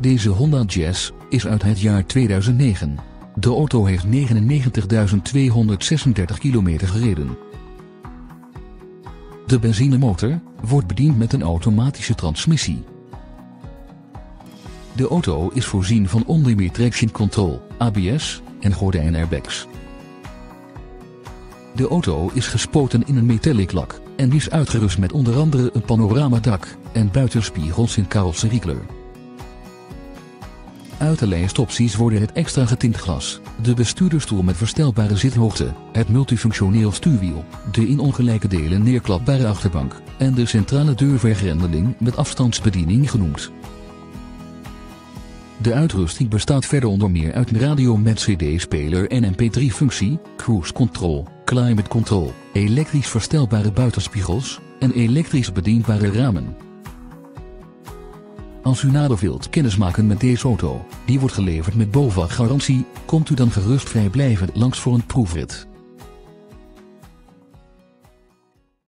Deze Honda Jazz is uit het jaar 2009. De auto heeft 99.236 kilometer gereden. De benzinemotor wordt bediend met een automatische transmissie. De auto is voorzien van onder meer traction control, ABS en gordijnairbags. De auto is gespoten in een metallic lak en is uitgerust met onder andere een panoramadak en buitenspiegels in carrosseriekleur. Uit de lijst opties worden het extra getint glas, de bestuurderstoel met verstelbare zithoogte, het multifunctioneel stuurwiel, de in ongelijke delen neerklapbare achterbank en de centrale deurvergrendeling met afstandsbediening genoemd. De uitrusting bestaat verder onder meer uit een radio met cd-speler en mp3-functie, cruise control, climate control, elektrisch verstelbare buitenspiegels en elektrisch bedienbare ramen. Als u nader wilt kennismaken met deze auto, die wordt geleverd met BOVAG garantie, komt u dan gerust vrijblijvend langs voor een proefrit.